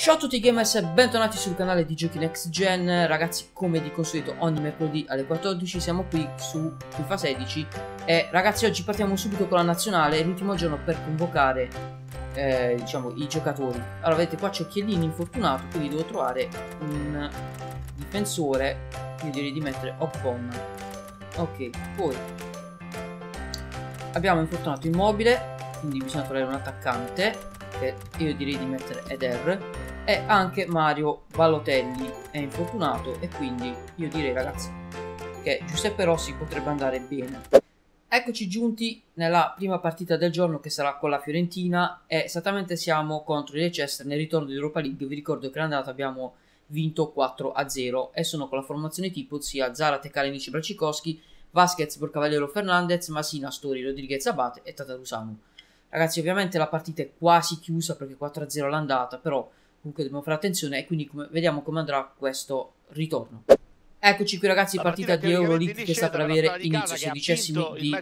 Ciao a tutti gamers e bentornati sul canale di Giochi Next Gen. Ragazzi come di consueto ogni mercoledì alle 14 siamo qui su FIFA 16 E ragazzi oggi partiamo subito con la nazionale L'ultimo giorno per convocare eh, diciamo i giocatori. Allora vedete qua c'è Chiellini infortunato quindi devo trovare un difensore Io direi di mettere Oppon Ok poi Abbiamo infortunato Immobile quindi bisogna trovare un attaccante che io direi di mettere Eder e anche Mario Balotelli è infortunato e quindi io direi ragazzi che Giuseppe Rossi potrebbe andare bene. Eccoci giunti nella prima partita del giorno che sarà con la Fiorentina. E esattamente siamo contro il Leicester nel ritorno di Europa League. Vi ricordo che l'andata abbiamo vinto 4 a 0 e sono con la formazione tipo ossia Zarate, Kalinic, Bracikowski Vasquez, Borcavallero, Fernandez, Masina, Stori, Rodriguez, Abate e Tatarusanu Ragazzi, ovviamente la partita è quasi chiusa perché 4-0 l'andata, però comunque dobbiamo fare attenzione e quindi come, vediamo come andrà questo ritorno. Eccoci qui ragazzi, la partita, partita di Euroleague che sta per avere inizio, sedicesimi di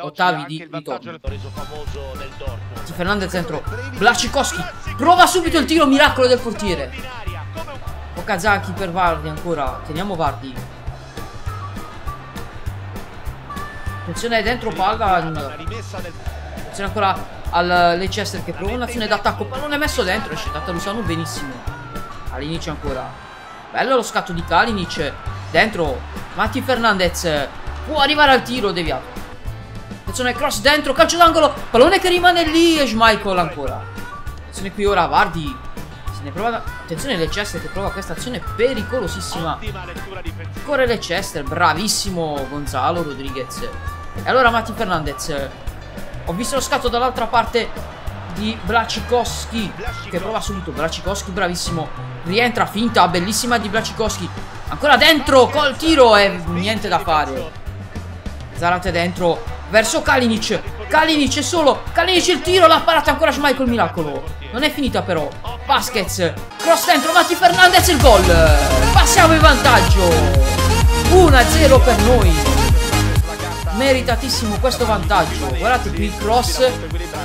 ottavi di ritorno. Di Fernandez dentro, Blacikowski, prova subito il tiro miracolo del portiere. Okazaki per Vardi ancora, teniamo Vardi. Attenzione dentro palla. Attenzione ancora al Leicester che prova un'azione d'attacco. Pallone messo dentro. Esce Tatarusano benissimo. All'inizio ancora. Bello lo scatto di Kalinic. Dentro. Matti Fernandez. Può arrivare al tiro deviato. Attenzione cross dentro. Calcio d'angolo. Pallone che rimane lì. E Schmeichel ancora. Attenzione qui ora. Vardi. Se ne prova. Attenzione Leicester che prova questa azione pericolosissima. Ancora Leicester. Bravissimo Gonzalo Rodriguez. E allora Matti Fernandez. Ho visto lo scatto dall'altra parte di Blacikowski che prova subito. Blacikowski bravissimo. Rientra, finta, bellissima di Blacikowski. Ancora dentro, col tiro e niente da fare. Zarate dentro, verso Kalinic. Kalinic è solo. Kalinic il tiro, l'ha parata ancora Schmeichel miracolo. Non è finita però. Vasquez, cross dentro, Matti Fernandez il gol. Passiamo in vantaggio. 1-0 per noi meritatissimo questo vantaggio. Guardate qui il cross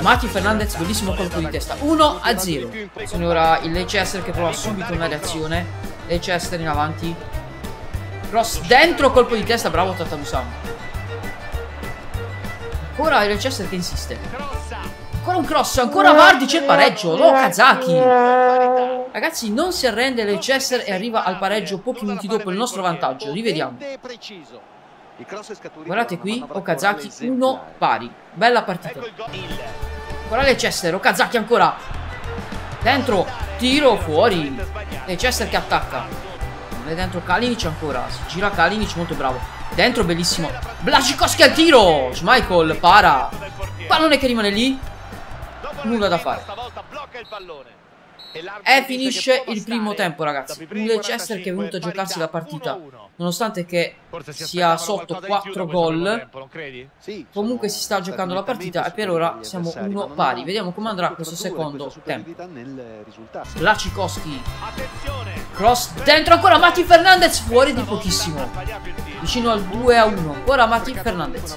Mati Fernandez bellissimo colpo di testa. 1 a 0 sono ora il Leicester che prova subito una reazione. Leicester in avanti. Cross dentro colpo di testa bravo Tatarusano ancora il Leicester che insiste. Ancora un cross ancora Vardi c'è il pareggio no Kazaki. Ragazzi non si arrende Leicester e arriva al pareggio pochi minuti dopo il nostro vantaggio. Rivediamo Guardate qui, Okazaki 1 pari. Bella partita. Guarda Leicester, Okazaki ancora. Dentro, tiro fuori. Leicester che attacca. Non è dentro Kalinic ancora. Si gira Kalinic, molto bravo. Dentro, bellissimo. Blacikowski al tiro. Schmeichel para. Pallone che rimane lì. Nulla da fare. E finisce il primo tempo ragazzi. Un Leicester che è venuto a giocarsi la partita Nonostante che sia sotto 4 gol Comunque si sta giocando la partita E per ora siamo uno pari. Vediamo come andrà questo secondo tempo. Lacikowski Cross dentro ancora Matti Fernandez Fuori di pochissimo. Vicino al 2 a 1 Ora Matti Fernandez.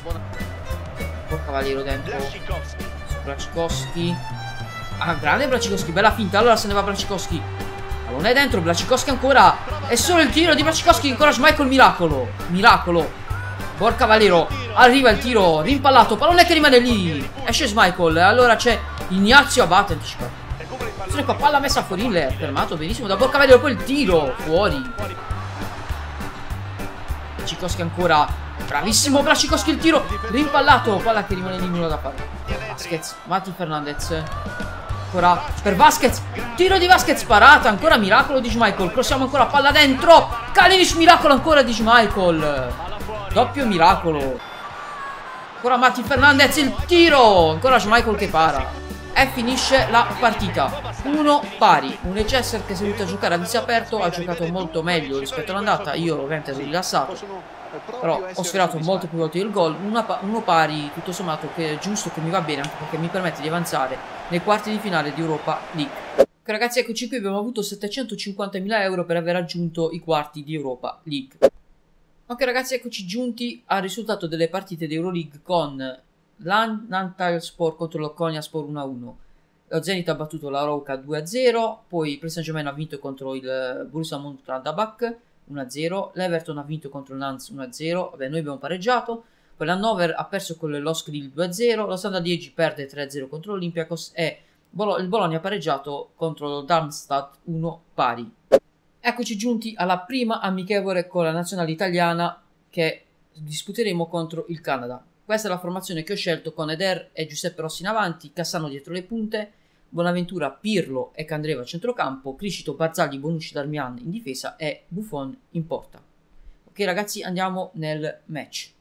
Porca Cavaliero dentro Lacikowski Ah, grande Bracikowski, bella finta. Allora se ne va Bracikowski. Pallone dentro, Bracikowski ancora. È solo il tiro di Bracikowski, ancora Schmeichel miracolo. Miracolo. Porca Valero. Arriva il tiro, rimpallato. Pallone che rimane lì. Esce Schmeichel. Allora c'è Ignazio Abate anticipato. Attenzione qua, palla messa fuori. Il fermato benissimo da Borca Valero. Poi il tiro, fuori. Bracikowski ancora. Bravissimo Bracikowski il tiro. Rimpallato. Palla che rimane lì, nulla da fare. Vasquez, Matti Fernandez. Ancora per Vasquez. Tiro di Vasquez parata. Ancora miracolo di Schmeichel. Crossiamo ancora palla dentro. Kalinic miracolo ancora di Schmeichel. Doppio miracolo. Ancora Matti Fernandez il tiro. Ancora Schmeichel che para. E finisce la partita. Uno pari. Un Leicester che si è a giocare a viso aperto. Ha giocato molto meglio rispetto all'andata. Io ovviamente sono rilassato. Però ho sferato molte più volte il gol. uno pari tutto sommato che è giusto che mi va bene anche perché mi permette di avanzare nei quarti di finale di Europa League. Ok ragazzi eccoci qui abbiamo avuto 750.000 euro per aver raggiunto i quarti di Europa League. Ok ragazzi eccoci giunti al risultato delle partite di Euroleague con l'Antalya Sport contro lo Konya Sport 1-1. lo Zenit ha battuto la Roca 2-0, poi il Paris Saint-Germain ha vinto contro il Borussia Mönchengladbach 1-0, l'Everton ha vinto contro il Nantes 1-0, vabbè noi abbiamo pareggiato, poi l'Hannover ha perso con l'Oskrill 2-0, lo Standard Liegi perde 3-0 contro l'Olympiakos e il Bologna ha pareggiato contro Darmstadt 1 pari. Eccoci giunti alla prima amichevole con la nazionale italiana che disputeremo contro il Canada. Questa è la formazione che ho scelto con Eder e Giuseppe Rossi in avanti, Cassano dietro le punte, Bonaventura, Pirlo e Candreva a centrocampo, Criscito, Barzagli, Bonucci, Darmian in difesa e Buffon in porta. Ok ragazzi andiamo nel match.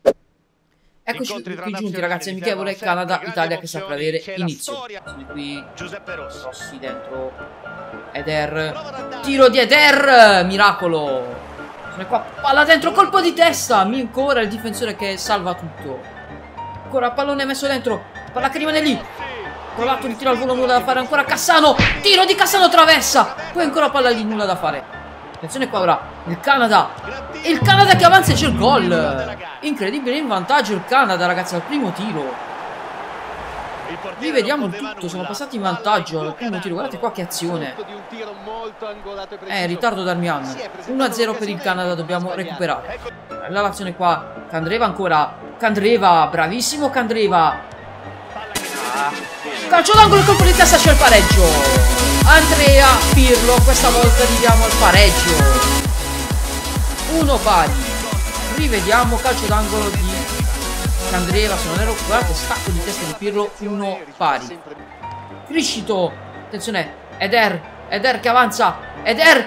Eccoci qui giunti ragazzi amichevole Canada-Italia che saprà avere inizio. Sono qui Giuseppe Rossi. Rossi dentro Eder. Tiro di Eder! Miracolo! Sono qua, palla dentro, colpo di testa! Mi ancora il difensore che salva tutto. Ancora pallone messo dentro, palla che rimane lì. Provato il tiro al volo, nulla da fare ancora Cassano. Tiro di Cassano traversa. Poi ancora palla lì, nulla da fare. Attenzione qua ora. Il Canada. Il Canada che avanza e c'è il gol. Incredibile in vantaggio il Canada, ragazzi, al primo tiro. Qui vediamo tutto, siamo passati in vantaggio al primo tiro, guardate qua che azione. Eh, in ritardo Darmian. 1-0 per il Canada, dobbiamo recuperare. La l'azione qua, Candreva ancora. Candreva, bravissimo Candreva. Calcio d'angolo, colpo di testa, c'è il pareggio. Andrea Pirlo, questa volta arriviamo al pareggio. Uno pari. Rivediamo calcio d'angolo di Candreva, se non ero guardate, stacco di testa di Pirlo, uno pari. Criscito, attenzione, Eder, Eder che avanza, Eder,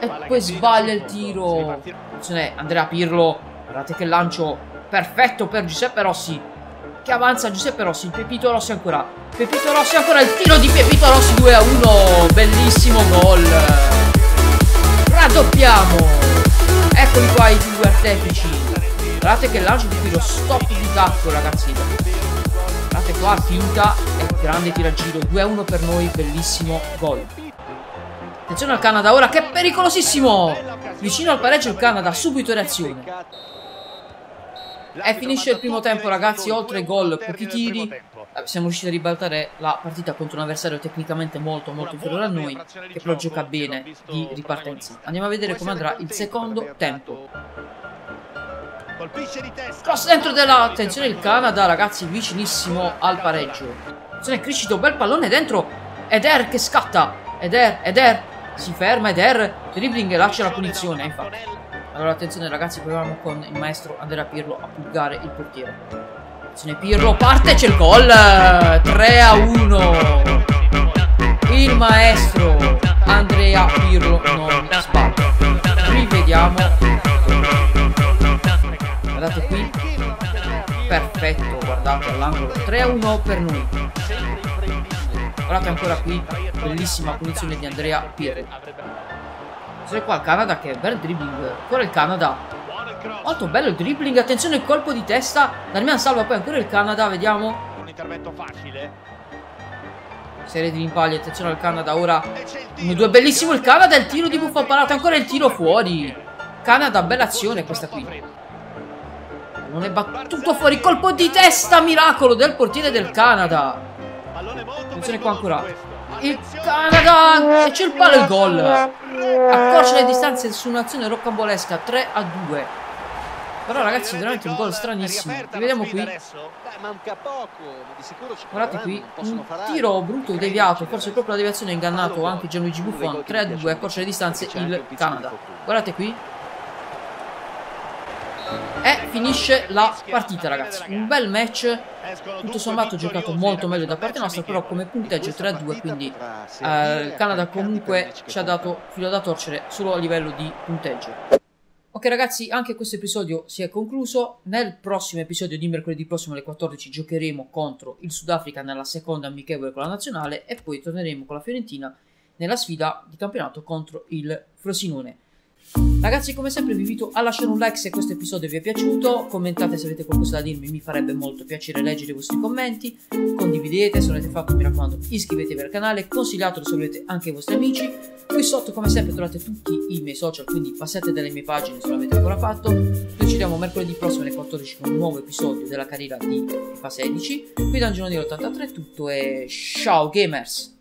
e poi sbaglia il tiro. Attenzione, Andrea Pirlo, guardate che lancio perfetto per Giuseppe Rossi che avanza Giuseppe Rossi, Pepito Rossi ancora, Pepito Rossi ancora, il tiro di Pepito Rossi 2 a 1, bellissimo gol, raddoppiamo, eccoli qua i due artefici, guardate che lancio di qui, lo stop di tacco ragazzi, guardate qua finta e grande tiragiro, 2 a 1 per noi, bellissimo gol. Attenzione al Canada ora che è pericolosissimo! Vicino al pareggio il Canada, subito reazione. E finisce il primo tempo ragazzi, oltre gol, pochi tiri, eh, siamo riusciti a ribaltare la partita contro un avversario tecnicamente molto molto inferiore a noi, che però gioca bene di ripartenza. Andiamo a vedere come andrà il secondo tempo. Cross dentro della... Attenzione il Canada ragazzi, vicinissimo al pareggio. Attenzione Criscito, bel pallone dentro. Eder che scatta. Eder, Eder, si ferma Eder, dribbling e lascia la punizione infatti. Allora attenzione ragazzi, proviamo con il maestro Andrea Pirlo a pulgare il portiere. Attenzione Pirlo, parte c'è il gol! 3 a 1. Il maestro Andrea Pirlo non sbaglia. Rivediamo. Guardate qui. Perfetto, guardate all'angolo. 3 a 1 per noi. Guardate ancora qui, bellissima punizione di Andrea Pirlo. C'è qua il Canada che è bel dribbling. Ancora il Canada. Molto bello il dribbling. Attenzione il colpo di testa. Darmian salva poi ancora il Canada. Vediamo. Un intervento facile. Serie di rimpalli. Attenzione al Canada. Ora 1-2. Bellissimo il Canada. Il tiro di buffo parato. Ancora il tiro fuori. Canada. Bella azione questa qui. Non è battuto fuori. Colpo di testa. Miracolo del portiere del Canada. Attenzione qua ancora il Canada e c'è il palo e il gol accorcia le distanze su un'azione roccambolesca 3 a 2 però ragazzi veramente un gol stranissimo. vediamo qui. guardate qui un tiro brutto deviato forse proprio la deviazione ha ingannato anche Gianluigi Buffon 3 a 2 accorcia le distanze il Canada. Guardate qui e finisce la partita ragazzi un bel match tutto sommato giocato molto meglio da parte nostra però come punteggio 3-2 quindi eh, il Canada comunque ci ha dato filo da torcere solo a livello di punteggio Ok ragazzi, anche questo episodio si è concluso. Nel prossimo episodio di mercoledì prossimo alle 14 giocheremo contro il Sudafrica nella seconda amichevole con la nazionale e poi torneremo con la Fiorentina nella sfida di campionato contro il Frosinone. Ragazzi come sempre vi invito a lasciare un like se questo episodio vi è piaciuto, commentate se avete qualcosa da dirmi, mi farebbe molto piacere leggere i vostri commenti, condividete, se l'avete fatto mi raccomando iscrivetevi al canale, consigliatelo se volete anche ai vostri amici, qui sotto come sempre trovate tutti i miei social, quindi passate dalle mie pagine se non l'avete ancora fatto, noi ci vediamo mercoledì prossimo alle 14 con un nuovo episodio della carriera di FIFA 16, qui da Angelo 83 è tutto e ciao gamers!